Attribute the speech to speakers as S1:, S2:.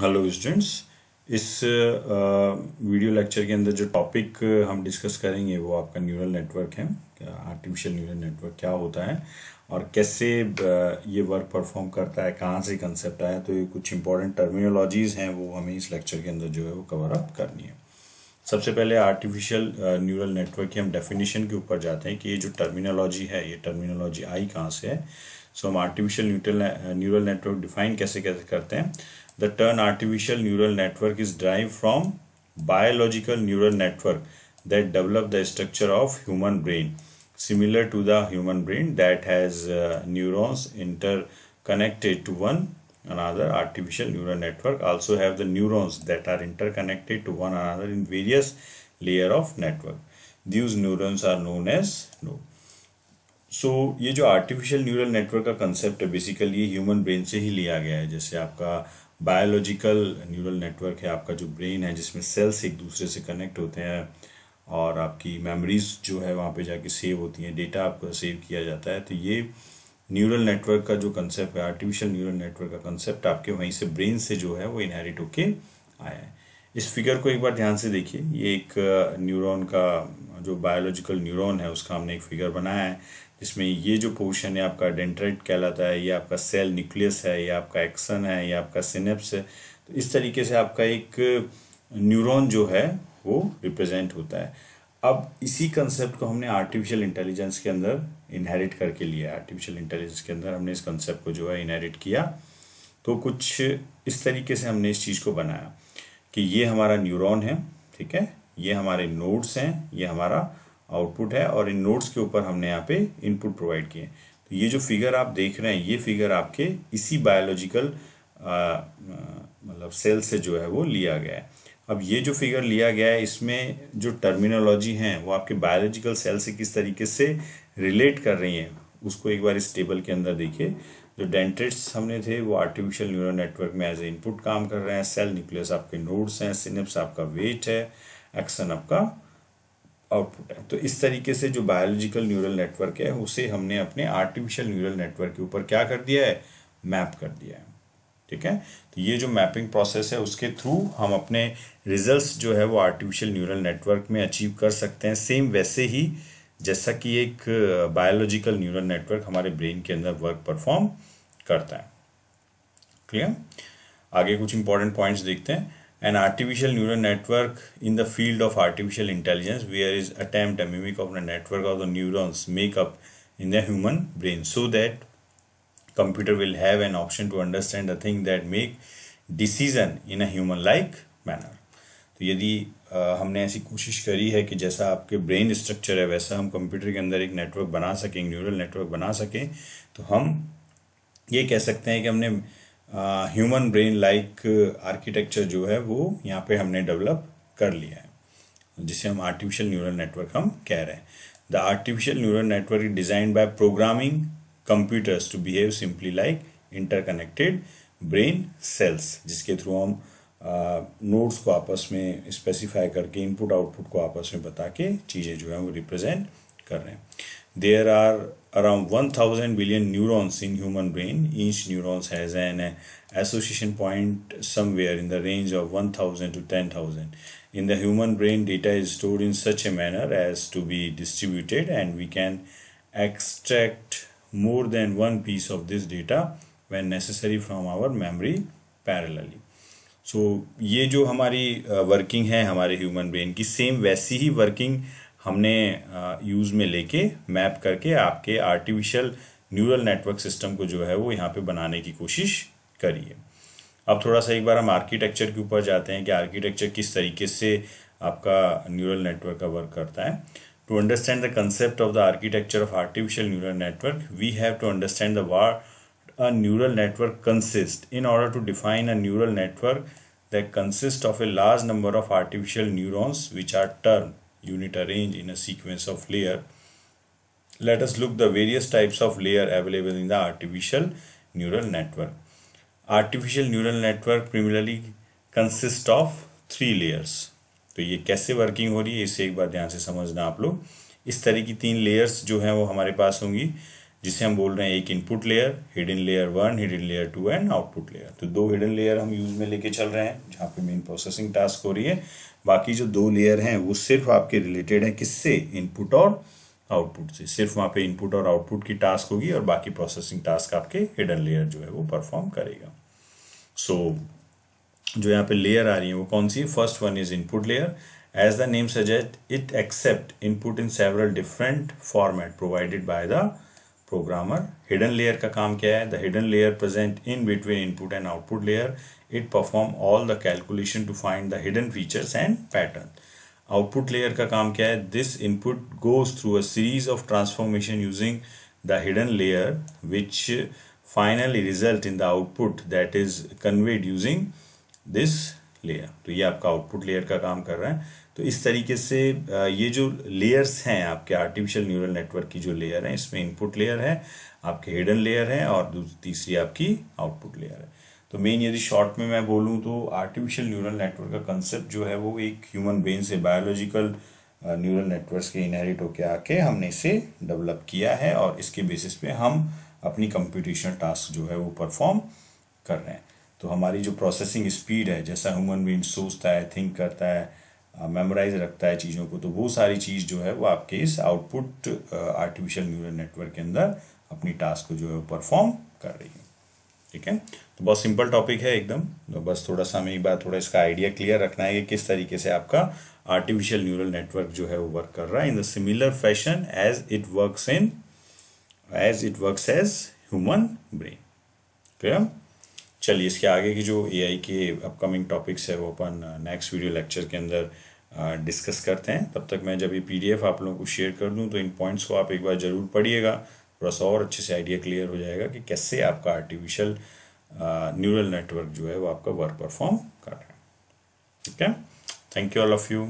S1: Hello students इस video lecture के अंदर जो टॉपिक हम डिस्कस करेंगे वो आपका न्यूरल नेटवर्क है। आर्टिफिशियल न्यूरल नेटवर्क क्या होता है और कैसे ये वर्क परफॉर्म करता है, कहाँ से कंसेप्ट आया तो ये कुछ इंपॉर्टेंट टर्मिनोलॉजीज हैं, वो हमें इस लेक्चर के अंदर जो है वो कवर अप करनी है। सबसे पहले आर्टिफिशियल न्यूरल नेटवर्क की हम डेफिनेशन के ऊपर जाते हैं कि ये जो टर्मिनोलॉजी है, ये टर्मिनोलॉजी आई कहाँ से है। सो हम आर्टिफिशियल न्यूरल नेटवर्क डिफाइन कैसे कैसे करते हैं The term artificial neural network is derived from biological neural network that develop the structure of human brain similar to the human brain that has uh, neurons interconnected to one another artificial neural network also have the neurons that are interconnected to one another in various layer of network these neurons are known as node so so, ये जो artificial neural network का concept है basically human brain से ही लिया गया है। जैसे आपका बायोलॉजिकल न्यूरल नेटवर्क है आपका जो ब्रेन है जिसमें सेल्स एक दूसरे से कनेक्ट होते हैं और आपकी मेमोरीज जो है वहाँ पे जाके सेव होती हैं डेटा आपका सेव किया जाता है। तो ये न्यूरल नेटवर्क का जो कंसेप्ट है आर्टिफिशियल न्यूरल नेटवर्क का कंसेप्ट आपके वहीं से ब्रेन से जो है वो इनहेरिट होके आया है। इस फिगर को एक बार ध्यान से देखिए। ये एक न्यूरॉन का जो बायोलॉजिकल न्यूरॉन है उसका हमने एक फिगर बनाया है। जिसमें ये जो पोर्शन है, आपका डेंट्राइट कहलाता है, ये आपका सेल न्यूक्लियस है, ये आपका एक्सन है, ये आपका सिनेप्स है तो इस तरीके से आपका एक न्यूरॉन जो है, वो रिप्रेजेंट होता है। अब इसी कंसेप्ट को हमने आर्टिफिशियल इंटेलिजेंस के अंदर इनहेरिट करके लिया आर्टिफिशियल इंटेलिजेंस के अंदर हमने इस कंसेप्ट को जो है इनहेरिट किया। तो कुछ इस तरीके से हमने इस चीज़ को बनाया कि ये हमारा न्यूरॉन है, ठीक है? ये हमारे नोड्स हैं, ये हमारा आउटपुट है और इन नोट्स के ऊपर हमने यहाँ पे इनपुट प्रोवाइड किए तो ये जो फिगर आप देख रहे हैं, ये फिगर आपके इसी बायोलॉजिकल मतलब सेल से जो है वो लिया गया है। अब ये जो फिगर लिया गया है, इसमें जो टर्मिनोलॉजी हैं, वो आपके बायोलॉजिकल सेल से किस तरीके से रिलेट कर रही हैं, उसको एक बार इस टेबल के अंदर देखिए। जो डेंटेट्स हमने थे, वो आर्टिफिशियल न्यूरल नेटवर्क में एज ए इनपुट काम कर रहे हैं। सेल न्यूक्लियस आपके नोड्स हैं सिनेप्स आपका वेट है एक्सन आपका आउटपुट है तो इस तरीके से जो बायोलॉजिकल न्यूरल नेटवर्क है, उसे हमने अपने आर्टिफिशियल न्यूरल नेटवर्क के ऊपर क्या कर दिया है? मैप कर दिया है। ठीक है? तो ये जो मैपिंग प्रोसेस है, उसके थ्रू हम अपने रिजल्ट्स जो है वो आर्टिफिशियल न्यूरल नेटवर्क में अचीव कर सकते हैं। सेम वैसे ही जैसा कि एक बायोलॉजिकल न्यूरल नेटवर्क हमारे ब्रेन के अंदर वर्क परफॉर्म करता है। क्लियर आगे कुछ इंपॉर्टेंट पॉइंट्स देखते हैं। An artificial neural network in the field of artificial intelligence where is attempt a mimic of the network of the neurons make up in the human brain so that computer will have an option to understand the thing that make decision in a human like manner तो यदि हमने ऐसी कोशिश करी है कि जैसा आपके ब्रेन स्ट्रक्चर है वैसा हम कंप्यूटर के अंदर एक नेटवर्क बना सकें न्यूरल नेटवर्क बना सकें तो हम ये कह सकते हैं कि हमने ह्यूमन ब्रेन लाइक आर्किटेक्चर जो है वो यहाँ पे हमने डेवलप कर लिया है, जिसे हम आर्टिफिशियल न्यूरल नेटवर्क हम कह रहे हैं। The artificial neural network is designed by programming computers to behave simply like interconnected brain cells जिसके थ्रू हम नोड्स को आपस में स्पेसिफाई करके इनपुट आउटपुट को आपस में बता के चीज़ें जो है वो रिप्रेजेंट कर रहे हैं। There are around 1000 billion neurons in human brain. Each neuron has an association point somewhere in the range of 1000 to 10,000. In the human brain, data is stored in such a manner as to be distributed and we can extract more than one piece of this data when necessary from our memory parallelly. So so, ये जो हमारी working uh, है हमारे human brain की same वैसी ही working हमने use में लेके मैप करके आपके आर्टिफिशियल न्यूरल नेटवर्क सिस्टम को जो है वो यहाँ पे बनाने की कोशिश करी है। अब थोड़ा सा एक बार हम आर्किटेक्चर के ऊपर जाते हैं कि आर्किटेक्चर किस तरीके से आपका न्यूरल नेटवर्क का वर्क करता है। To understand the concept of the architecture of artificial neural network we have to understand the war a neural network consist in order to define a neural network that consists of a large number of artificial neurons which are termed unit arranged in a sequence of layer. Let us look the various types of layer available in the artificial neural network. Artificial neural network primarily consists of three layers. तो ये कैसे working हो रही है इसे एक बार ध्यान से समझना आप लोग इस तरह की तीन लेयर्स जो हैं वो हमारे पास होंगी जिसे हम बोल रहे हैं एक input layer hidden layer one hidden layer two and output layer तो दो हिडन लेयर हम यूज़ में लेके चल रहे हैं जहाँ पे मेन प्रोसेसिंग टास्क हो रही है। बाकी जो दो लेयर हैं वो सिर्फ़ आपके रिलेटेड है किससे? इनपुट और आउटपुट से। सिर्फ़ वहाँ पे इनपुट और आउटपुट की टास्क होगी और बाकी प्रोसेसिंग टास्क आपके हिडन लेयर जो है वो परफॉर्म करेगा। सो so, जो यहाँ पे लेयर आ रही है वो कौन सी? First one is input layer as the name suggest it accept input in several different format provided by the programmer hidden layer का काम क्या है the hidden layer present in between input and output layer it perform all the calculation to find the hidden features and pattern output layer का काम क्या है this input goes through a series of transformation using the hidden layer which finally result in the output that is conveyed using this layer तो ये आपका output layer का काम कर रहा है। तो इस तरीके से ये जो लेयर्स हैं आपके आर्टिफिशियल न्यूरल नेटवर्क की जो लेयर है, इसमें इनपुट लेयर है, आपके हिडन लेयर है और तीसरी आपकी आउटपुट लेयर है। तो मेन यदि शॉर्ट में मैं बोलूँ तो आर्टिफिशियल न्यूरल नेटवर्क का कंसेप्ट जो है वो एक ह्यूमन ब्रेन से बायोलॉजिकल न्यूरल नेटवर्क के इनहेरिट होके आके हमने इसे डेवलप किया है और इसके बेसिस पे हम अपनी कंप्यूटेशनल टास्क जो है वो परफॉर्म कर रहे हैं। तो हमारी जो प्रोसेसिंग स्पीड है, जैसा ह्यूमन ब्रेन सोचता है थिंक करता है मेमोराइज रखता है चीज़ों को तो वो सारी चीज़ जो है वो आपके इस आउटपुट आर्टिफिशियल न्यूरल नेटवर्क के अंदर अपनी टास्क को जो है परफॉर्म कर रही है। ठीक है? तो बहुत सिंपल टॉपिक है एकदम। तो बस थोड़ा सा हमें एक बार थोड़ा इसका आइडिया क्लियर रखना है कि किस तरीके से आपका आर्टिफिशियल न्यूरल नेटवर्क जो है वो वर्क कर रहा है। In the similar fashion as it works in as it works as human brain clear चलिए इसके आगे की जो एआई के अपकमिंग टॉपिक्स है, वो अपन नेक्स्ट वीडियो लेक्चर के अंदर डिस्कस करते हैं। तब तक मैं जब ये पीडीएफ आप लोगों को शेयर कर दूँ तो इन पॉइंट्स को आप एक बार ज़रूर पढ़िएगा। थोड़ा सा और अच्छे से आइडिया क्लियर हो जाएगा कि कैसे आपका आर्टिफिशियल न्यूरल नेटवर्क जो है, वो आपका वर्क परफॉर्म कर रहा है। ठीक है? Thank you all of you